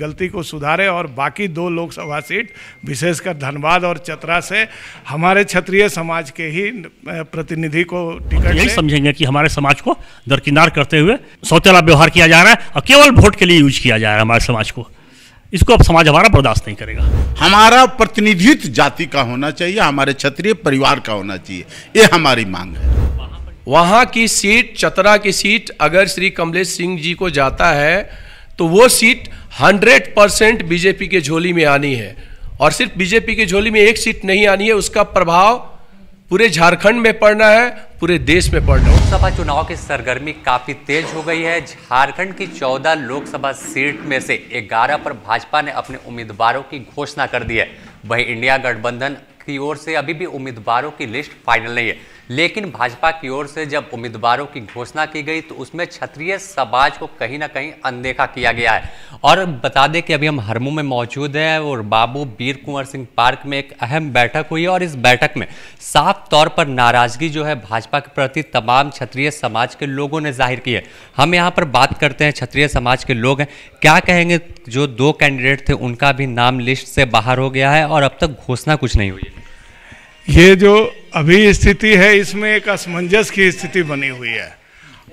गलती को सुधारे और बाकी दो लोकसभा सीट विशेषकर धनबाद और चतरा से हमारे क्षत्रिय समाज के ही प्रतिनिधि को टिकट यही समझेंगे कि हमारे समाज को दरकिनार करते हुए सौतेला व्यवहार किया जा रहा है और केवल वोट के लिए यूज़ किया जा रहा है हमारे समाज को। इसको अब समाज हमारा बर्दाश्त नहीं करेगा। हमारा प्रतिनिधित्व जाति का होना चाहिए हमारे क्षत्रिय परिवार का होना चाहिए ये हमारी मांग है। वहाँ की सीट चतरा की सीट अगर श्री कमलेश सिंह जी को जाता है तो वो सीट 100 परसेंट बीजेपी के झोली में आनी है। और सिर्फ़ बीजेपी के झोली में एक सीट नहीं आनी है, उसका प्रभाव पूरे झारखंड में पड़ना है, पूरे देश में पड़ना है। लोकसभा चुनाव की सरगर्मी काफ़ी तेज हो गई है। झारखंड की 14 लोकसभा सीट में से 11 पर भाजपा ने अपने उम्मीदवारों की घोषणा कर दी है। वहीं इंडिया गठबंधन की ओर से अभी भी उम्मीदवारों की लिस्ट फाइनल नहीं है। लेकिन भाजपा की ओर से जब उम्मीदवारों की घोषणा की गई तो उसमें क्षत्रिय समाज को कहीं ना कहीं अनदेखा किया गया है। और बता दें कि अभी हम हरमू में मौजूद हैं और बाबू वीर कुंवर सिंह पार्क में एक अहम बैठक हुई और इस बैठक में साफ़ तौर पर नाराज़गी जो है भाजपा के प्रति तमाम क्षत्रिय समाज के लोगों ने ज़ाहिर की है। हम यहाँ पर बात करते हैं, क्षत्रिय समाज के लोग हैं। क्या कहेंगे, जो दो कैंडिडेट थे, उनका भी नाम लिस्ट से बाहर हो गया है और अब तक घोषणा कुछ नहीं हुई है। ये जो अभी स्थिति है, इसमें एक असमंजस की स्थिति बनी हुई है।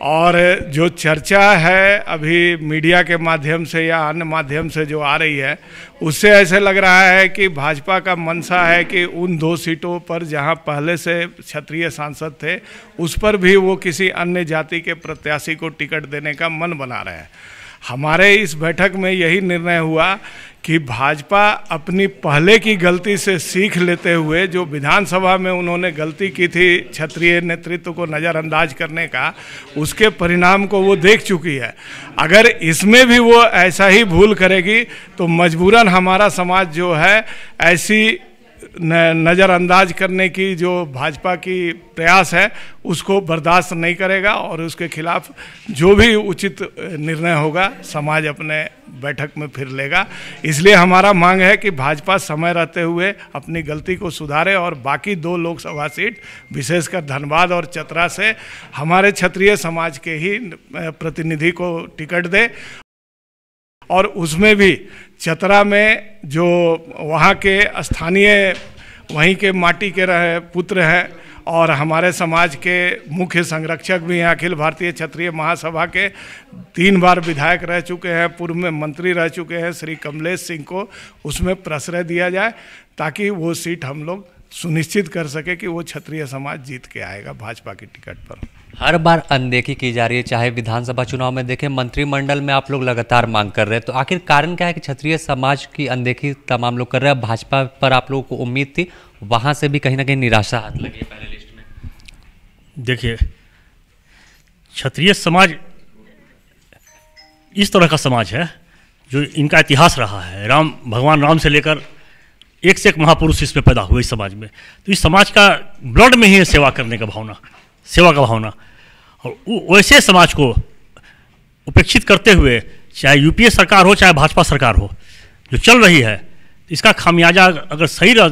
और जो चर्चा है अभी मीडिया के माध्यम से या अन्य माध्यम से जो आ रही है, उससे ऐसे लग रहा है कि भाजपा का मनसा है कि उन दो सीटों पर जहाँ पहले से क्षत्रिय सांसद थे, उस पर भी वो किसी अन्य जाति के प्रत्याशी को टिकट देने का मन बना रहे हैं। हमारे इस बैठक में यही निर्णय हुआ कि भाजपा अपनी पहले की गलती से सीख लेते हुए, जो विधानसभा में उन्होंने गलती की थी क्षत्रिय नेतृत्व को नज़रअंदाज करने का, उसके परिणाम को वो देख चुकी है। अगर इसमें भी वो ऐसा ही भूल करेगी तो मजबूरन हमारा समाज जो है, ऐसी नज़रअंदाज करने की जो भाजपा की प्रयास है, उसको बर्दाश्त नहीं करेगा और उसके खिलाफ जो भी उचित निर्णय होगा, समाज अपने बैठक में फिर लेगा। इसलिए हमारा मांग है कि भाजपा समय रहते हुए अपनी गलती को सुधारे और बाकी दो लोकसभा सीट, विशेषकर धनबाद और चतरा से हमारे क्षत्रिय समाज के ही प्रतिनिधि को टिकट दे। और उसमें भी चतरा में जो वहाँ के स्थानीय, वहीं के माटी के रहे, पुत्र हैं और हमारे समाज के मुख्य संरक्षक भी हैं, अखिल भारतीय क्षत्रिय महासभा के तीन बार विधायक रह चुके हैं, पूर्व में मंत्री रह चुके हैं, श्री कमलेश सिंह को उसमें प्रश्रय दिया जाए ताकि वो सीट हम लोग सुनिश्चित कर सके कि वो क्षत्रिय समाज जीत के आएगा भाजपा की टिकट पर। हर बार अनदेखी की जा रही है चाहे विधानसभा चुनाव में देखें मंत्रिमंडल में आप लोग लगातार मांग कर रहे हैं। तो आखिर कारण क्या है कि क्षत्रिय समाज की अनदेखी तमाम लोग कर रहे हैं? भाजपा पर आप लोगों को उम्मीद थी? वहाँ से भी कहीं ना कहीं निराशा हाथ लगी है पहले लिस्ट में। देखिए क्षत्रिय समाज इस तरह का समाज है जो इनका इतिहास रहा है। राम भगवान राम से लेकर एक से एक महापुरुष इसमें पैदा हुए इस समाज में। तो इस समाज का ब्लड में ही है सेवा करने का भावना सेवा का भावना। और वैसे समाज को उपेक्षित करते हुए चाहे यूपीए सरकार हो चाहे भाजपा सरकार हो जो चल रही है इसका खामियाजा अगर सही रह,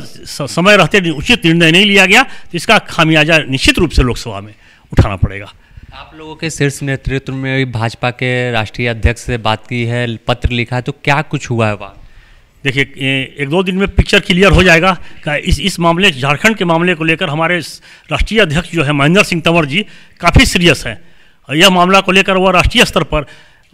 समय रहते उचित निर्णय नहीं लिया गया तो इसका खामियाजा निश्चित रूप से लोकसभा में उठाना पड़ेगा। आप लोगों के शीर्ष नेतृत्व में भाजपा के राष्ट्रीय अध्यक्ष से बात की है पत्र लिखा है तो क्या कुछ हुआ है वहाँ? देखिए एक दो दिन में पिक्चर क्लियर हो जाएगा कि इस इस मामले, झारखंड के मामले को लेकर हमारे राष्ट्रीय अध्यक्ष जो है, महेंद्र सिंह तंवर जी काफ़ी सीरियस हैं। और यह मामला को लेकर वह राष्ट्रीय स्तर पर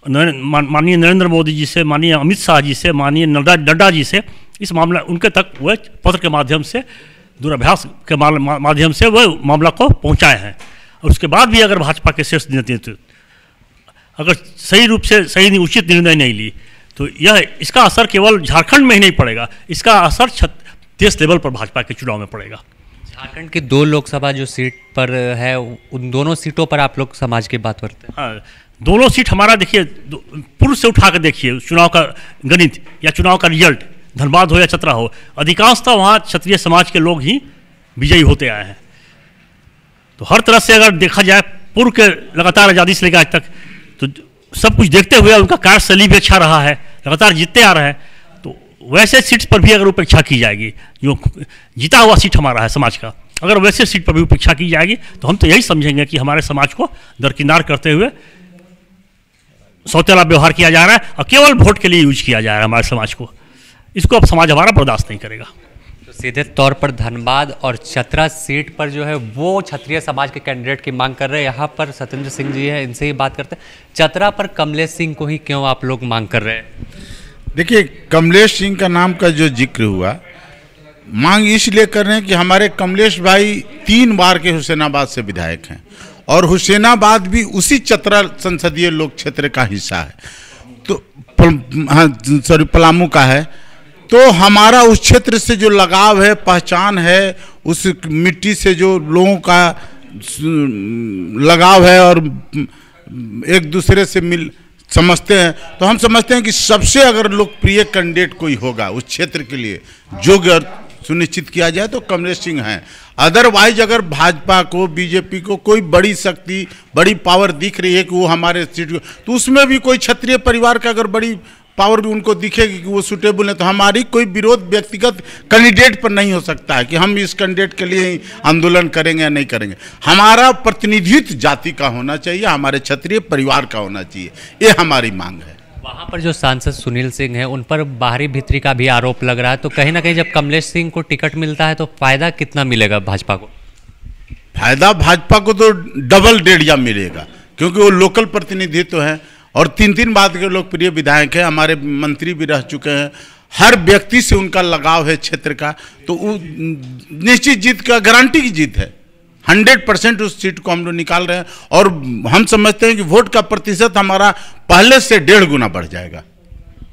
माननीय नरेंद्र मोदी जी से, माननीय अमित शाह जी से, माननीय नड्डा नड्डा जी से, इस मामला, उनके तक वह पत्र के माध्यम से, दूराभ्यास के माध्यम से वह मामला को पहुँचाए हैं। और उसके बाद भी अगर भाजपा के शीर्ष नेतृत्व अगर सही रूप से, सही उचित निर्णय नहीं ली तो यह इसका असर केवल झारखंड में ही नहीं पड़ेगा इसका असर देश लेवल पर भाजपा के चुनाव में पड़ेगा। झारखंड की दो लोकसभा जो सीट पर है उन दोनों सीटों पर आप लोग समाज की बात करते हैं? हाँ दोनों सीट हमारा देखिए पूर्व से उठा कर देखिए चुनाव का गणित या चुनाव का रिज़ल्ट धनबाद हो या चतरा हो अधिकांशतः वहाँ क्षत्रिय समाज के लोग ही विजयी होते आए हैं। तो हर तरह से अगर देखा जाए पूर्व के लगातार आज़ादी से लेकर आज तक तो सब कुछ देखते हुए उनका कार्यशैली भी अच्छा रहा है, लगातार जीतते आ रहे हैं तो वैसे सीट्स पर भी अगर उपेक्षा की जाएगी, जो जीता हुआ सीट हमारा है समाज का, अगर वैसे सीट पर भी उपेक्षा की जाएगी तो हम तो यही समझेंगे कि हमारे समाज को दरकिनार करते हुए सौतेला व्यवहार किया जा रहा है और केवल वोट के लिए यूज़ किया जा रहा है हमारे समाज को। इसको अब समाज हमारा बर्दाश्त नहीं करेगा। सीधे तौर पर धनबाद और चतरा सीट पर जो है वो क्षत्रिय समाज के कैंडिडेट की मांग कर रहे हैं। यहाँ पर सत्येंद्र सिंह जी हैं, इनसे ही बात करते हैं। चतरा पर कमलेश सिंह को ही क्यों आप लोग मांग कर रहे हैं? देखिए, कमलेश सिंह का नाम का जो ज़िक्र हुआ, मांग इसलिए कर रहे हैं कि हमारे कमलेश भाई तीन बार के हुसैनाबाद से विधायक हैं और हुसैनाबाद भी उसी चतरा संसदीय लोक क्षेत्र का हिस्सा है। तो हाँ सॉरी, पलामू का है। तो हमारा उस क्षेत्र से जो लगाव है, पहचान है, उस मिट्टी से जो लोगों का लगाव है और एक दूसरे से मिल समझते हैं तो हम समझते हैं कि सबसे अगर लोकप्रिय कैंडिडेट कोई होगा उस क्षेत्र के लिए, योग्य और सुनिश्चित किया जाए तो कमलेश सिंह हैं। अदरवाइज़ अगर भाजपा को, बीजेपी को कोई बड़ी शक्ति, बड़ी पावर दिख रही है कि वो हमारे सीट तो उसमें भी कोई क्षत्रिय परिवार का अगर बड़ी पावर भी उनको दिखेगी कि वो सुटेबल है तो हमारी कोई विरोध व्यक्तिगत कैंडिडेट पर नहीं हो सकता है कि हम इस कैंडिडेट के लिए ही आंदोलन करेंगे या नहीं करेंगे। हमारा प्रतिनिधित्व जाति का होना चाहिए हमारे क्षत्रिय परिवार का होना चाहिए ये हमारी मांग है। वहाँ पर जो सांसद सुनील सिंह है उन पर बाहरी भीतरी का भी आरोप लग रहा है तो कहीं ना कहीं जब कमलेश सिंह को टिकट मिलता है तो फ़ायदा कितना मिलेगा भाजपा को? फ़ायदा भाजपा को तो डबल डेढ़िया मिलेगा क्योंकि वो लोकल प्रतिनिधित्व तो है और तीन तीन बात के लोकप्रिय विधायक हैं हमारे मंत्री भी रह चुके हैं। हर व्यक्ति से उनका लगाव है क्षेत्र का तो वो निश्चित जीत का गारंटी की जीत है। हंड्रेड परसेंट उस सीट को हम लोग निकाल रहे हैं और हम समझते हैं कि वोट का प्रतिशत हमारा पहले से डेढ़ गुना बढ़ जाएगा।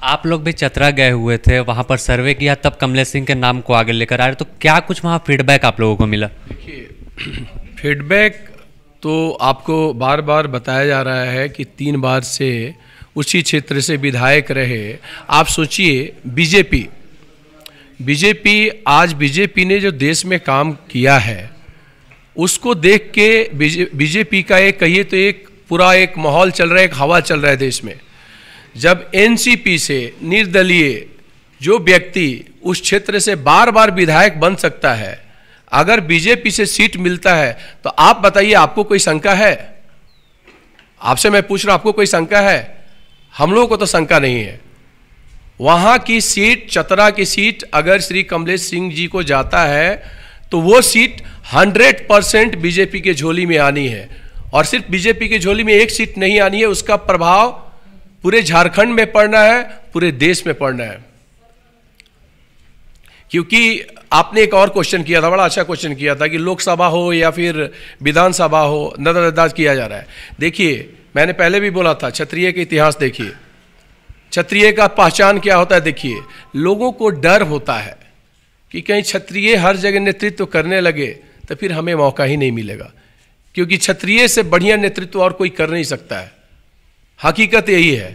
आप लोग भी चतरा गए हुए थे वहाँ पर सर्वे किया तब कमलेश सिंह के नाम को आगे लेकर आ रहे तो क्या कुछ वहाँ फीडबैक आप लोगों को मिला? देखिए फीडबैक तो आपको बार बार बताया जा रहा है कि तीन बार से उसी क्षेत्र से विधायक रहे। आप सोचिए, बीजेपी। बीजेपी, आज बीजेपी ने जो देश में काम किया है, उसको देख के बीजेपी का एक, कहिए तो एक पूरा एक माहौल चल रहा है, एक हवा चल रहा है देश में। जब एनसीपी से, निर्दलीय जो व्यक्ति उस क्षेत्र से बार बार विधायक बन सकता है अगर बीजेपी से सीट मिलता है तो आप बताइए आपको कोई शंका है? आपसे मैं पूछ रहा हूँ, आपको कोई शंका है? हम लोगों को तो शंका नहीं है। वहाँ की सीट, चतरा की सीट, अगर श्री कमलेश सिंह जी को जाता है तो वो सीट 100 परसेंट बीजेपी के झोली में आनी है। और सिर्फ़ बीजेपी के झोली में एक सीट नहीं आनी है, उसका प्रभाव पूरे झारखंड में पड़ना है, पूरे देश में पड़ना है। क्योंकि आपने एक और क्वेश्चन किया था, बड़ा अच्छा क्वेश्चन किया था कि लोकसभा हो या फिर विधानसभा हो, नजरअंदाज किया जा रहा है। देखिए, मैंने पहले भी बोला था, क्षत्रिय के इतिहास देखिए। क्षत्रिय का पहचान क्या होता है देखिए, लोगों को डर होता है कि कहीं क्षत्रिय हर जगह नेतृत्व करने लगे तो फिर हमें मौका ही नहीं मिलेगा। क्योंकि क्षत्रिय से बढ़िया नेतृत्व और कोई कर नहीं सकता है। हकीकत यही है।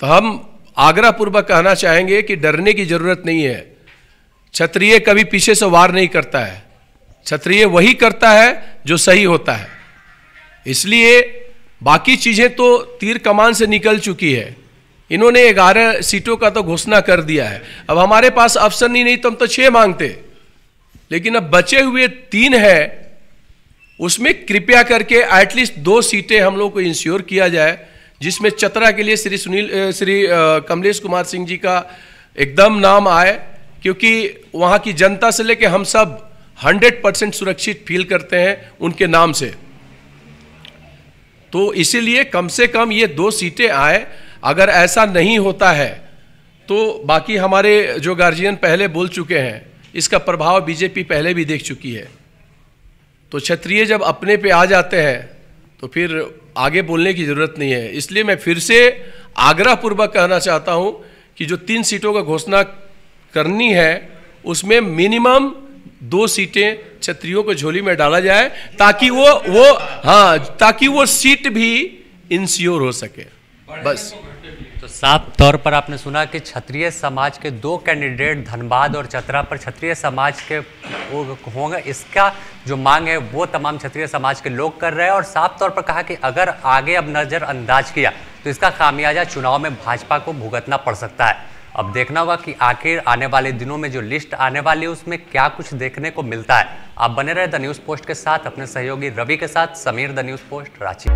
तो हम आग्रह पूर्वक कहना चाहेंगे कि डरने की ज़रूरत नहीं है। क्षत्रिय कभी पीछे से वार नहीं करता है। क्षत्रिय वही करता है जो सही होता है। इसलिए बाकी चीज़ें तो तीर कमान से निकल चुकी है। इन्होंने ग्यारह सीटों का तो घोषणा कर दिया है। अब हमारे पास ऑप्शन ही नहीं तो हम तो छह मांगते। लेकिन अब बचे हुए तीन है, उसमें कृपया करके एटलीस्ट दो सीटें हम लोग को इंश्योर किया जाए, जिसमें चतरा के लिए श्री सुनील श्री कमलेश कुमार सिंह जी का एकदम नाम आए। क्योंकि वहाँ की जनता से लेके हम सब 100 परसेंट सुरक्षित फील करते हैं उनके नाम से। तो इसीलिए कम से कम ये दो सीटें आए। अगर ऐसा नहीं होता है तो बाकी हमारे जो गार्जियन पहले बोल चुके हैं, इसका प्रभाव बीजेपी पहले भी देख चुकी है। तो क्षत्रिय जब अपने पे आ जाते हैं तो फिर आगे बोलने की ज़रूरत नहीं है। इसलिए मैं फिर से आग्रहपूर्वक कहना चाहता हूँ कि जो तीन सीटों का घोषणा करनी है, उसमें मिनिमम दो सीटें क्षत्रियों को झोली में डाला जाए ताकि वो वो हाँ ताकि वो सीट भी इंश्योर हो सके। बस। तो साफ़ तौर पर आपने सुना कि क्षत्रिय समाज के दो कैंडिडेट धनबाद और चतरा, पर क्षत्रिय समाज के होंगे। इसका जो मांग है, वो तमाम क्षत्रिय समाज के लोग कर रहे हैं और साफ़ तौर पर कहा कि अगर आगे अब नज़रअंदाज किया तो इसका खामियाजा चुनाव में भाजपा को भुगतना पड़ सकता है। अब देखना होगा कि आखिर आने वाले दिनों में जो लिस्ट आने वाली है, उसमें क्या कुछ देखने को मिलता है। आप बने रहे द न्यूज़ पोस्ट के साथ, अपने सहयोगी रवि के साथ, Sameer the news post Ranchi.